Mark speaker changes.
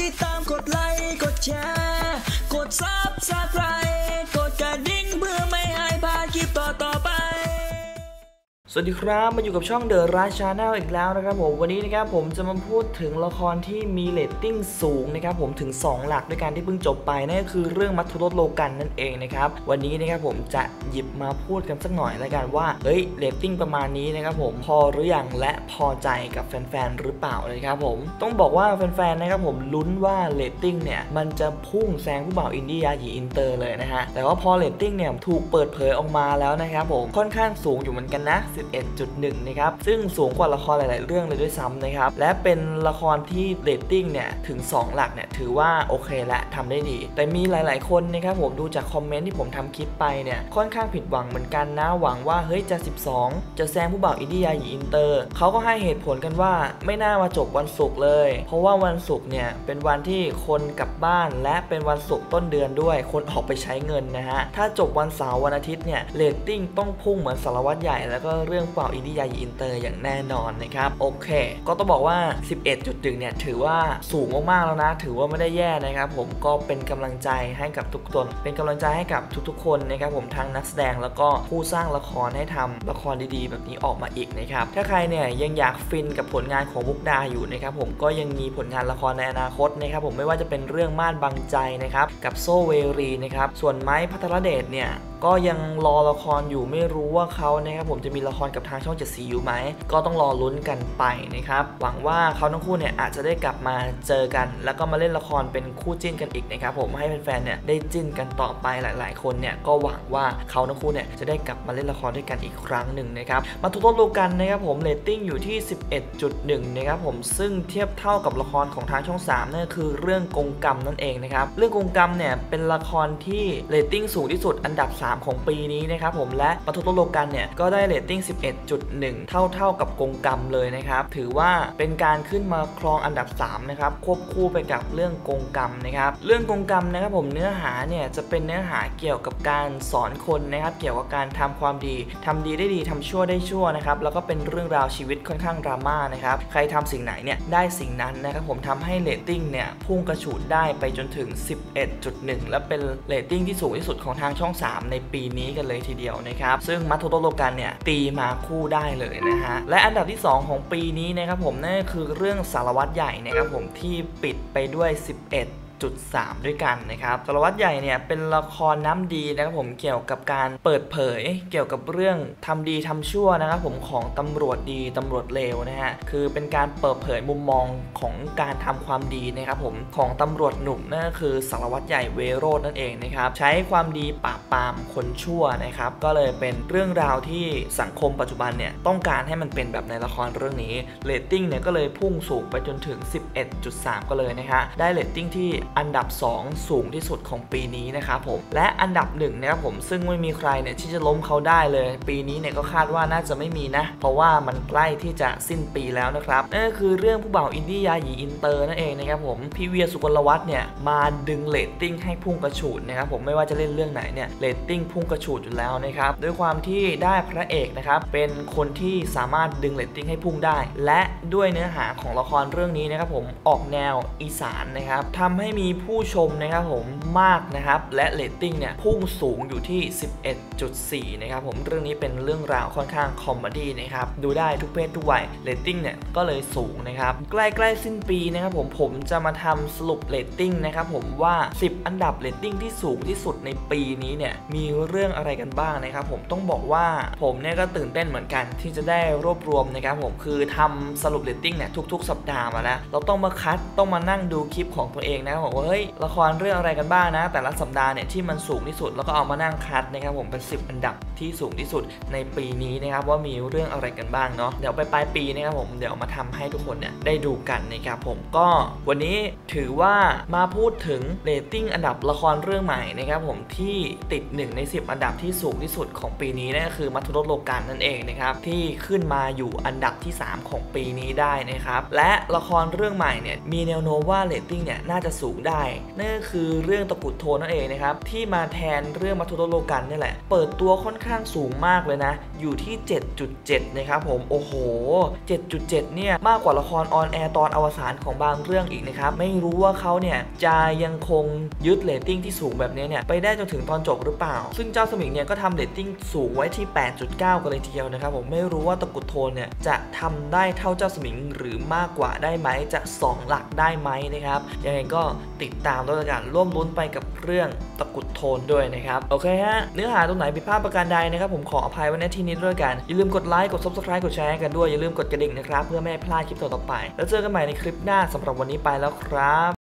Speaker 1: ติดตามกดไลค์กดแชร์ กด subscribe
Speaker 2: สวัสดีครับมาอยู่กับช่องเดอะราชาแนลอีกแล้วนะครับผมวันนี้นะครับผมจะมาพูดถึงละครที่มีเรตติ้งสูงนะครับผมถึง 2 หลักด้วยกันที่เพิ่งจบไปนั่นก็คือเรื่องมธุรสโลกันตร์นั่นเองนะครับวันนี้นะครับผมจะหยิบมาพูดกันสักหน่อยแล้วกันว่าเฮ้ยเรตติ้งประมาณนี้นะครับผมพอหรือยังและพอใจกับแฟนๆหรือเปล่านะครับผมต้องบอกว่าแฟนๆนะครับผมลุ้นว่าเรตติ้งเนี่ยมันจะพุ่งแซงผู้บ่าวอินดี้ยาหยีอินเตอร์เลยนะฮะแต่ว่าพอเรตติ้งเนี่ยถูกเปิดเผยออกมาแล้วนะครับผมค่อนข้างสูงอยู่เหมือนกันนะ11.1 นะครับ ซึ่งสูงกว่าละครหลาย ๆ เรื่องเลยด้วยซ้ำนะครับ และเป็นละครที่เรตติ้งเนี่ย ถึง 2 หลักเนี่ย ถือว่าโอเคและทำได้ดี แต่มีหลาย ๆ คนนะครับผมดูจากคอมเมนต์ที่ผมทำคลิปไปเนี่ย ค่อนข้างผิดหวังเหมือนกันนะ หวังว่าเฮ้ยจะ 12 จะแซงผู้บ่าวอินดี้ยาหยีอินเตอร์ เขาก็ให้เหตุผลกันว่าไม่น่ามาจบวันศุกร์เลย เพราะว่าวันศุกร์เนี่ยเป็นวันที่คนกลับบ้านและเป็นวันศุกร์ต้นเดือนด้วย คนออกไปใช้เงินนะฮะ ถ้าจบวันเสาร์วันอาทิตย์เนี่ยเรตติ้งต้องพุ่งเหมือนสารวัตรใหญ่แล้วก็เรื่องผู้บ่าวอินดี้ยาหยีอินเตอร์อย่างแน่นอนนะครับ โอเค ก็ต้องบอกว่า 11.1 เนี่ย ถือว่าสูงมากๆแล้วนะ ถือว่าไม่ได้แย่นะครับผมก็เป็นกำลังใจให้กับทุกคนเป็นกำลังใจให้กับทุกๆ คนนะครับผมทั้งนักแสดงแล้วก็ผู้สร้างละครให้ทำละครดีๆ แบบนี้ออกมาอีกนะครับถ้าใครเนี่ยยังอยากฟินกับผลงานของมุกดาอยู่นะครับผมก็ยังมีผลงานละครในอนาคตนะครับผมไม่ว่าจะเป็นเรื่องม่านบังใจนะครับกับโซเวรีนะครับส่วนไม้พัทรเดชเนี่ยก็ยังรอละครอยู่ไม่รู้ว่าเขานะครับผมจะมีละคครกับทางช่องเจ็ดสีอยู่ไหม ก็ต้องรอลุ้นกันไปนะครับ หวังว่าเขาทั้งคู่เนี่ยอาจจะได้กลับมาเจอกัน แล้วก็มาเล่นละครเป็นคู่จิ้นกันอีกนะครับผมให้แฟนๆเนี่ยได้จิ้นกันต่อไปหลาย ๆ คนเนี่ยก็หวังว่าเขาทั้งคู่เนี่ยจะได้กลับมาเล่นละครด้วยกันอีกครั้งหนึ่งนะครับมธุรสโลกันตร์นะครับผมเรตติ้งอยู่ที่ 11.1 นะครับผมซึ่งเทียบเท่ากับละครของทางช่อง3นั่นคือเรื่องกรงกรรมนั่นเองนะครับเรื่องกรงกรรมเนี่ยเป็นละครที่เรตติ้งสูงที่สุดอันดับ 3 ของปีนี้นะครับผมและมธุรสโลกันตร์เนี่ยก็ได้เรตติ้ง11.1 เท่าเท่ากับกรงกรรมเลยนะครับ ถือว่าเป็นการขึ้นมาครองอันดับ 3 นะครับ ควบคู่ไปกับเรื่องกรงกรรมนะครับ เรื่องกรงกรรมนะครับผมเนื้อหาเนี่ยจะเป็นเนื้อหาเกี่ยวกับการสอนคนนะครับ เกี่ยวกับการทำความดีทำดีได้ดีทำชั่วได้ชั่วนะครับ แล้วก็เป็นเรื่องราวชีวิตค่อนข้างดราม่านะครับ ใครทำสิ่งไหนเนี่ยได้สิ่งนั้นนะครับผมทำให้เรตติ้งเนี่ยพุ่งกระฉูดได้ไปจนถึง 11.1 และเป็นเรตติ้งที่สูงที่สุดของทางช่อง 3 ในปีนี้กันเลยทีเดียวนะครับ ซึ่งมธุรสโลกันตร์เนี่ยตีมาคู่ได้เลยนะฮะ และอันดับที่ 2 ของปีนี้นะครับผมนั่นก็คือเรื่องสารวัตรใหญ่นะครับผมที่ปิดไปด้วย 11 3 ด้วยกันนะครับสารวัตรใหญ่เนี่ยเป็นละครน้ำดีนะครับผมเกี่ยวกับการเปิดเผย เกี่ยวกับเรื่องทำดีทำชั่วนะครับผมของตำรวจดีตำรวจเลวนะฮะคือเป็นการเปิดเผยมุมมองของการทำความดีนะครับผมของตำรวจหนุ่มนั่นก็คือสารวัตรใหญ่เวโรดนั่นเองนะครับใช้ความดีปราบปรามคนชั่วนะครับก็เลยเป็นเรื่องราวที่สังคมปัจจุบันเนี่ยต้องการให้มันเป็นแบบในละครเรื่องนี้เรตติ้งเนี่ยก็เลยพุ่งสูงไปจนถึง 11.3 ก็เลยนะฮะได้เรตติ้งที่อันดับ 2 สูงที่สุดของปีนี้นะครับผมและอันดับ1นะครับผมซึ่งไม่มีใครเนี่ยที่จะล้มเขาได้เลย ปีนี้เนี่ยก็คาดว่าน่าจะไม่มีนะ เพราะว่ามันใกล้ที่จะสิ้นปีแล้วนะครับนั่นก็คือเรื่องผู้บ่าวอินดี้ยาหยีอินเตอร์นั่นเองนะครับผมพี่เวียร์ ศุกลวัฒน์เนี่ยมาดึงเรตติ้งให้พุ่งกระฉูดนะครับผมไม่ว่าจะเล่นเรื่องไหนเนี่ยเรตติ้งพุ่งกระฉูดอยู่แล้วนะครับด้วยความที่ได้พระเอกนะครับเป็นคนที่สามารถดึงเรตติ้งให้พุ่งได้ และด้วยเนื้อหาของละครเรื่องนี้นะครับผมออกแนวอีสานนะครับทำให้มีผู้ชมนะครับผมมากนะครับ และเรตติ้งเนี่ยพุ่งสูงอยู่ที่ 11.4 นะครับผมเรื่องนี้เป็นเรื่องราวค่อนข้าง comedy นะครับดูได้ทุกเพศทุกวัยเรตติ้งเนี่ยก็เลยสูงนะครับใกล้ๆสิ้นปีนะครับผมผมจะมาทำสรุปเรตติ้งนะครับผมว่า 10 อันดับเรตติ้งที่สูงที่สุดในปีนี้เนี่ยมีเรื่องอะไรกันบ้างนะครับผมต้องบอกว่าผมเนี่ยก็ตื่นเต้นเหมือนกันที่จะได้รวบรวมนะครับผมคือทำสรุปเรตติ้งเนี่ยทุก ๆ สัปดาห์มาแล้ว เราต้องมาคัดต้องมานั่งดูคลิปของตัวเองนะครับผมว่าเฮ้ยละครเรื่องอะไรกันบ้างนะ แต่ละสัปดาห์เนี่ยที่มันสูงที่สุดแล้วก็เอามานั่งคัดนะครับผมเป็น 10 อันดับที่สูงที่สุดในปีนี้นะครับว่ามีเรื่องอะไรกันบ้างเนาะเดี๋ยวไปปลายปีนะครับผมเดี๋ยวมาทำให้ทุกคนเนี่ยได้ดูกันนะครับผมก็วันนี้ถือว่ามาพูดถึงเรตติ้งอันดับละครเรื่องใหม่นะครับผมที่ติด 1 ใน 10 อันดับที่สูงที่สุดของปีนี้นั่นก็คือมธุรสโลกันตร์นั่นเองนะครับที่ขึ้นมาอยู่อันดับที่ 3 ของปีนี้ได้นะครับและละครเรื่องใหม่เนี่ยมีแนวโน้มว่าเรตติ้งเนี่ยน่าจะสูงได้ นั่นก็คือเรื่องตะกรุดโทนนั่นเองนะครับ ที่มาแทนเรื่องมธุรสโลกันตร์นี่แหละ เปิดตัวค่อนข้างสูงมากเลยนะ อยู่ที่ 7.7 นะครับผม โอ้โห 7.7 เนี่ย มากกว่าละคร on air ตอนอวสานของบางเรื่องอีกนะครับ ไม่รู้ว่าเขาเนี่ย จะยังคงยึดเรตติ้งที่สูงแบบนี้เนี่ย ไปได้จนถึงตอนจบหรือเปล่า ซึ่งเจ้าสมิงเนี่ยก็ทำเรตติ้งสูงไว้ที่ 8.9 กันเลยทีเดียวนะครับผม ไม่รู้ว่าตะกรุดโทนเนี่ยจะทำได้เท่าเจ้าสมิงหรือมากกว่าได้ไหมจะ 2 หลักได้ไหมนะครับ ยังไงก็ติดตามด้วยกันร่วมลุ้นไปกับเรื่องตะกรุดโทนด้วยนะครับ โอเคฮะ เนื้อหาตรงไหนผิดพลาดประการใดนะครับ ผมขออภัยไว้ในที่นี้ด้วยกัน อย่าลืมกดไลค์ กด subscribe กดแชร์กันด้วย อย่าลืมกดกระดิ่งนะครับ เพื่อไม่ให้พลาดคลิปต่อๆไป แล้วเจอกันใหม่ในคลิปหน้าสำหรับวันนี้ไปแล้วครับ